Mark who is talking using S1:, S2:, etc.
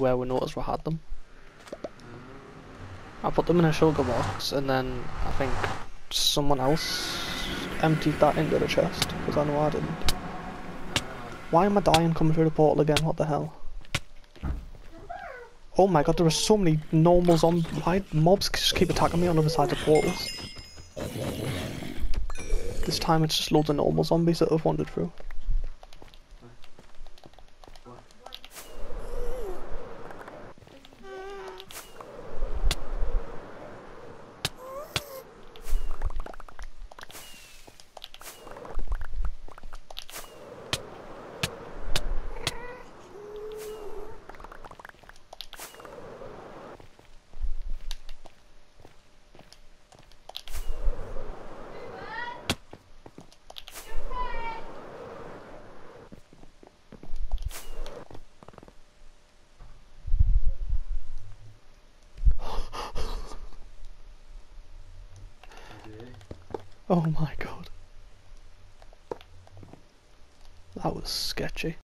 S1: where we noticed we had them. I put them in a shulker box and then I think someone else emptied that into the chest because I know I didn't. Why am I dying coming through the portal again? What the hell? Oh my god, there are so many normal zombies. Why mobs just keep attacking me on the other side of portals? This time it's just loads of normal zombies that have wandered through. Oh my god. That was sketchy.